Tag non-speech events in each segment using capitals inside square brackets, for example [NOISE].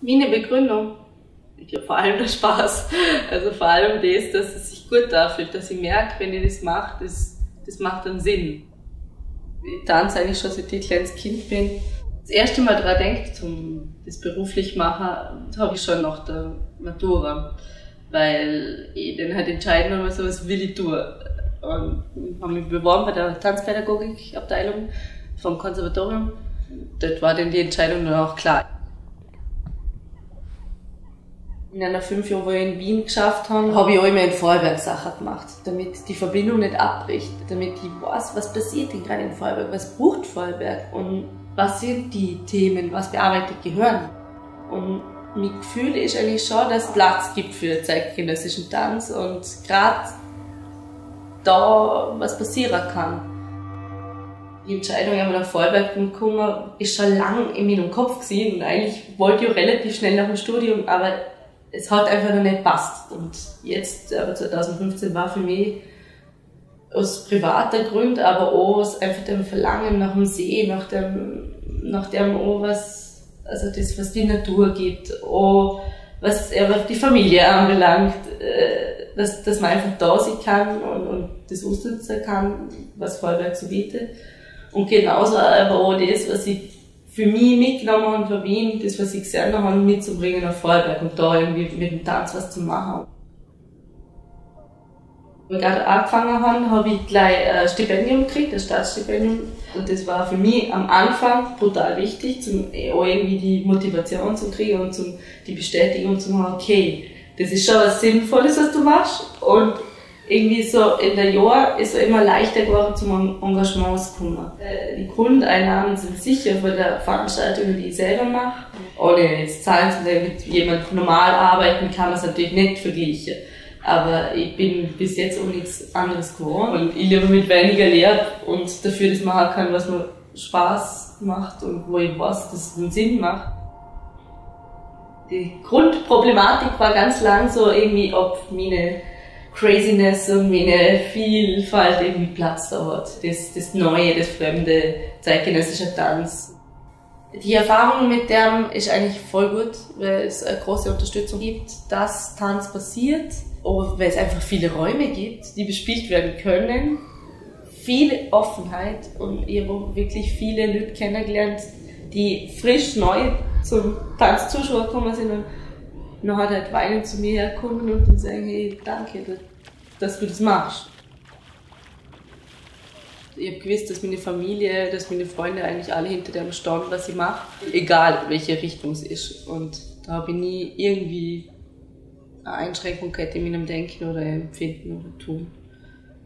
Wie eine Begründung. Ich glaube vor allem der Spaß. Also vor allem das, dass es sich gut darfühlt, dass ich merke, wenn ich das mache, das, das macht dann Sinn. Ich tanze eigentlich schon seit ich ein kleines Kind bin. Das erste Mal daran denke, zum das beruflich machen, habe ich schon nach der Matura. Weil ich dann halt entscheiden muss, was will ich tun. Und habe mich beworben bei der Tanzpädagogikabteilung vom Konservatorium. Das war dann die Entscheidung dann auch klar in einer fünf Jahren, wo ich in Wien geschafft habe, habe ich auch immer in Vorarlberg Sachen gemacht, damit die Verbindung nicht abbricht, damit ich weiß, was passiert denn gerade in Vorarlberg, was braucht Vorarlberg und was sind die Themen, was bearbeitet gehören. Und mein Gefühl ist eigentlich schon, dass es Platz gibt für zeitgenössischen Tanz und gerade da was passieren kann. Die Entscheidung, nach Vorarlberg zu kommen, ist schon lange in meinem Kopf gewesen und eigentlich wollte ich auch relativ schnell nach dem Studium, aber es hat einfach noch nicht passt. Und jetzt, aber 2015 war für mich aus privater Grund, aber auch aus einfach dem Verlangen nach dem See, nach dem, nach dem auch was, also das, was die Natur gibt, auch was aber die Familie anbelangt, äh, dass, dass man einfach da sein kann und, und das ausnutzen kann, was Vorwerk so bietet. Und genauso aber auch das, was ich für mich mitgenommen und für Wien, das, was ich gesehen habe, mitzubringen nach Vorarlberg und da irgendwie mit dem Tanz was zu machen. Als wir gerade angefangen haben, habe ich gleich ein Stipendium gekriegt, ein Staatsstipendium. Und das war für mich am Anfang brutal wichtig, zum auch irgendwie die Motivation zu kriegen und zum, die Bestätigung zu machen, okay, das ist schon was Sinnvolles, was du machst. Und irgendwie so in der Jahr ist es immer leichter geworden zum Engagement zu kommen. Äh, die Grundeinnahmen sind sicher für die Veranstaltungen, die ich selber mache. Ohne jetzt Zahlen zu nennen, mit jemand normal arbeiten kann man es natürlich nicht vergleichen. Aber ich bin bis jetzt auch nichts anderes geworden. Und ich lebe mit weniger Lehr und dafür das machen kann, was mir Spaß macht und wo ich weiß, dass es einen Sinn macht. Die Grundproblematik war ganz lang so irgendwie, ob meine Craziness und meine Vielfalt irgendwie Platz da hat. Das, das Neue, das Fremde, zeitgenössischer Tanz. Die Erfahrung mit dem ist eigentlich voll gut, weil es eine große Unterstützung gibt, dass Tanz passiert, aber weil es einfach viele Räume gibt, die bespielt werden können. Viele Offenheit und ich habe wirklich viele Leute kennengelernt, die frisch neu zum Tanzzuschauer gekommen sind und nachher halt weinend zu mir herkommen und dann sagen, hey, danke, dass du das machst. Ich habe gewusst, dass meine Familie, dass meine Freunde eigentlich alle hinter dem standen, was ich mache, egal welche Richtung es ist. Und da habe ich nie irgendwie eine Einschränkung gehabt in meinem Denken oder Empfinden oder Tun.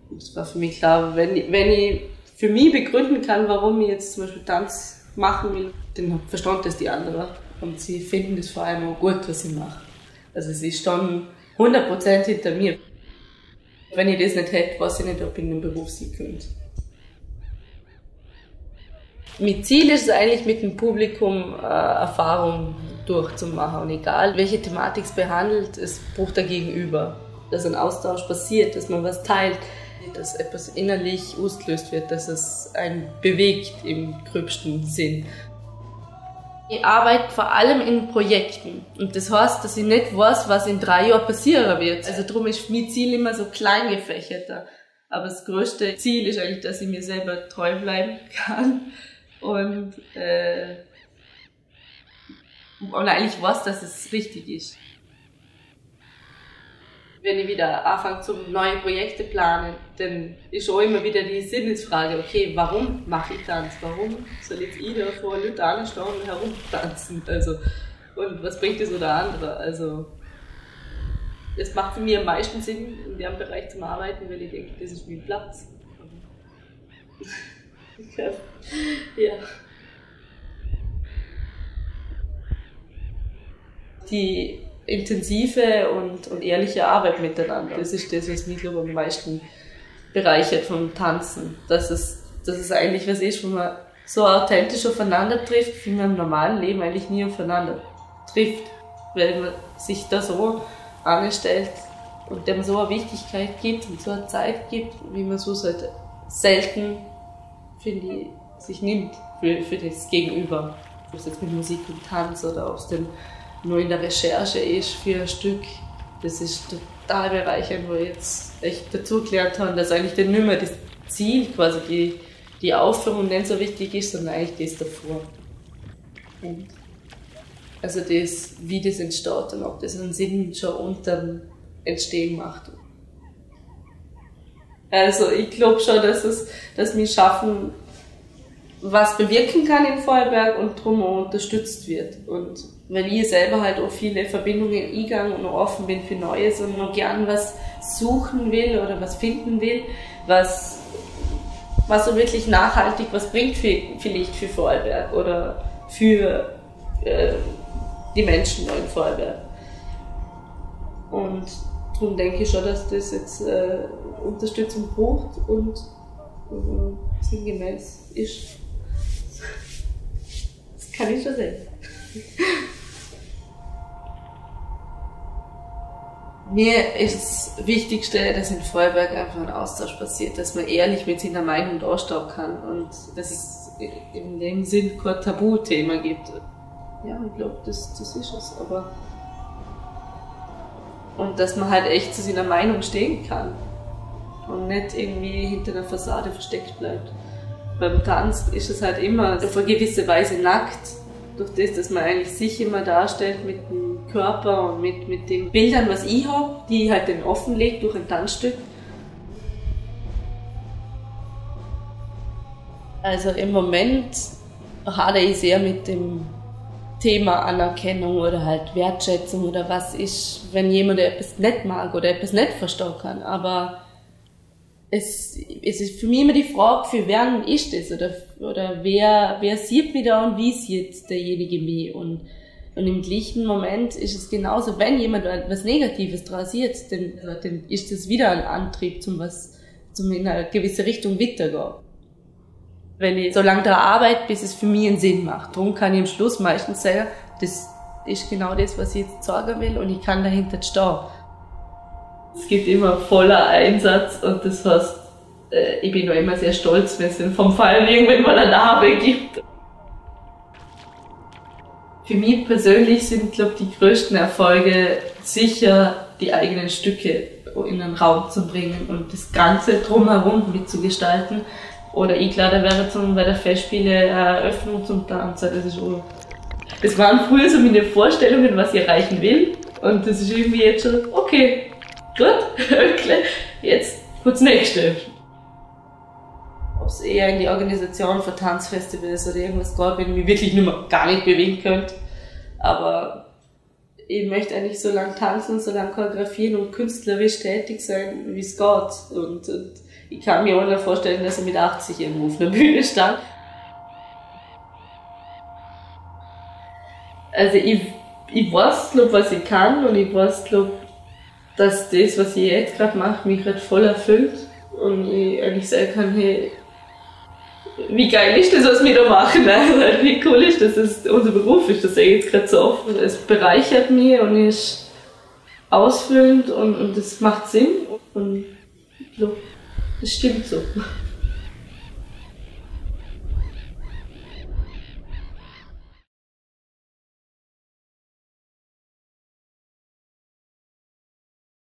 Und es war für mich klar, wenn ich, wenn ich für mich begründen kann, warum ich jetzt zum Beispiel Tanz machen will, dann verstand das die anderen. Und sie finden das vor allem auch gut, was ich mache. Also sie standen 100% hinter mir. Wenn ich das nicht hätte, weiß ich nicht, ob ich in den Beruf sein könnte. Mein Ziel ist es eigentlich, mit dem Publikum äh, Erfahrung durchzumachen. Und egal, welche Thematik es behandelt, es braucht der Gegenüber. Dass ein Austausch passiert, dass man was teilt, dass etwas innerlich ausgelöst wird, dass es einen bewegt im gröbsten Sinn. Ich arbeite vor allem in Projekten. Und das heißt, dass ich nicht weiß, was in drei Jahren passieren wird. Also darum ist mein Ziel immer so klein gefächerter. Aber das größte Ziel ist eigentlich, dass ich mir selber treu bleiben kann. Und, äh, und eigentlich weiß, dass es richtig ist wenn ich wieder anfange zum neue Projekte planen, dann ist auch immer wieder die Sinnesfrage, okay, warum mache ich Tanz? Warum soll jetzt ich da vor Leuten anstehen und herumtanzen? Also, und was bringt das oder andere? Also, es macht für mich am meisten Sinn, in dem Bereich zu arbeiten, weil ich denke, das ist mein Platz. [LAUGHS] ja. Die intensive und, und ehrliche Arbeit miteinander. Das ist das, was mich, glaube am meisten bereichert vom Tanzen. Dass es, dass es eigentlich was ist, wo man so authentisch aufeinander trifft, wie man im normalen Leben eigentlich nie aufeinander trifft. Weil man sich da so anstellt und dem so eine Wichtigkeit gibt und so eine Zeit gibt, wie man so halt selten, finde ich, sich nimmt für, für das Gegenüber. Ob es jetzt mit Musik und Tanz oder es dann nur in der Recherche ist für ein Stück, das ist total bereichernd, wo ich jetzt echt dazugelernt habe, dass eigentlich dann nicht mehr das Ziel, quasi die, die Aufführung nicht so wichtig ist, sondern eigentlich das davor. Und also das, wie das entsteht und ob das einen Sinn schon unterm Entstehen macht. Also ich glaube schon, dass es, dass wir schaffen, was bewirken kann in Vorarlberg und darum auch unterstützt wird. Und weil ich selber halt auch viele Verbindungen eingegangen und offen bin für Neues und noch gern was suchen will oder was finden will, was, was so wirklich nachhaltig was bringt für, vielleicht für Vorarlberg oder für äh, die Menschen in Vorarlberg. Und darum denke ich schon, dass das jetzt äh, Unterstützung braucht und äh, sinngemäß ist. Das kann ich schon sehen. [LAUGHS] Mir ist das Wichtigste, dass in Vorarlberg einfach ein Austausch passiert, dass man ehrlich mit seiner Meinung dastehen kann und dass es in dem Sinn kein Tabuthema gibt. Ja, ich glaube, das, das ist es. Aber und dass man halt echt zu seiner Meinung stehen kann und nicht irgendwie hinter einer Fassade versteckt bleibt. Beim Tanz ist es halt immer auf eine gewisse Weise nackt, durch das, dass man eigentlich sich immer darstellt mit dem Körper und mit, mit den Bildern, was ich habe, die halt dann offenlegt durch ein Tanzstück. Also im Moment hadere ich sehr mit dem Thema Anerkennung oder halt Wertschätzung oder was ist, wenn jemand etwas nicht mag oder etwas nicht verstehen kann. Aber es, es ist für mich immer die Frage, für wen ist das oder, oder wer, wer sieht mich da und wie sieht derjenige mich und, und im gleichen Moment ist es genauso, wenn jemand etwas Negatives daran sieht, dann, dann ist das wieder ein Antrieb zum was, zum in eine gewisse Richtung weitergehen wenn ich so lange da arbeite, bis es für mich einen Sinn macht. Darum kann ich am Schluss meistens sagen, das ist genau das, was ich jetzt sagen will und ich kann dahinter stehen. Es gibt immer voller Einsatz und das heißt, äh, ich bin auch immer sehr stolz, wenn es vom Fall irgendwann mal eine Narbe gibt. Für mich persönlich sind, glaube ich, die größten Erfolge sicher die eigenen Stücke in den Raum zu bringen und das Ganze drumherum mitzugestalten. Oder ich lade wäre zum, bei der Festspiele Eröffnung zum Tanzen. Das ist auch, das waren früher so meine Vorstellungen, was ich erreichen will. Und das ist irgendwie jetzt schon, okay, gut, [LAUGHS] jetzt kurz nächste. Es eher in die Organisation von Tanzfestivals oder irgendwas geht, wenn ich mich wirklich nur mal gar nicht bewegen könnte. Aber ich möchte eigentlich so lange tanzen, so lange choreografieren und künstlerisch tätig sein, wie es geht. Und, und ich kann mir auch nicht vorstellen, dass er mit 80 irgendwo auf einer Bühne stand. Also ich, ich weiß, glaub, was ich kann und ich weiß, glaub, dass das, was ich jetzt gerade mache, mich gerade voll erfüllt und ich eigentlich sagen kann, hey, wie geil ist das, was wir da machen? [LAUGHS] Also, wie cool ist das, dass unser Beruf ist, das sage ich jetzt gerade so oft. Es bereichert mich und ist ausfüllend und, das macht Sinn und glaube, das stimmt so.